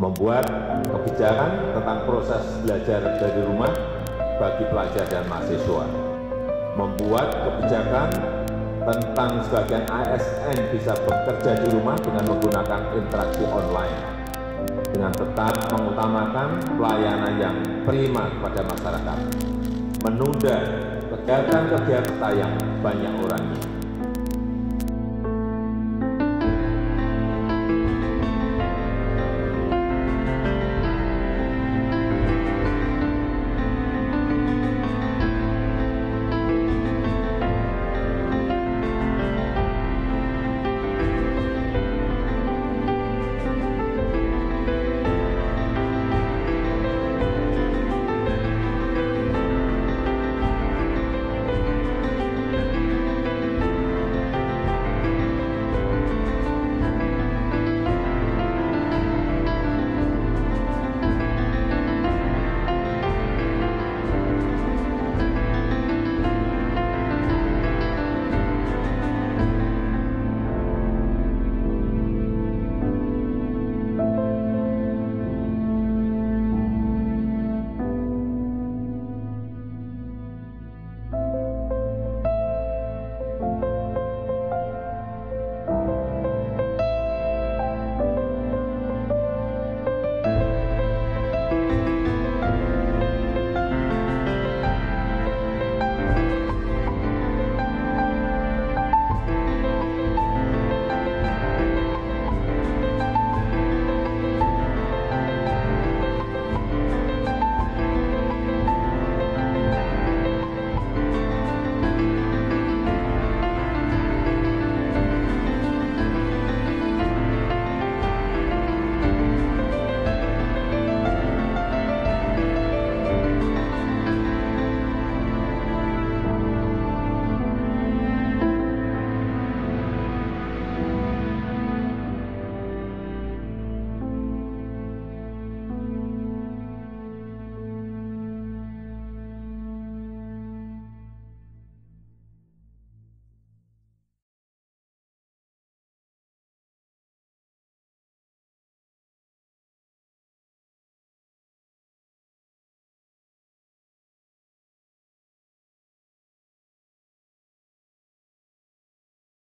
membuat kebijakan tentang proses belajar dari rumah bagi pelajar dan mahasiswa, membuat kebijakan tentang sebagian ASN bisa bekerja di rumah dengan menggunakan interaksi online, dengan tetap mengutamakan pelayanan yang prima kepada masyarakat, menunda kegiatan-kegiatan yang banyak orangnya,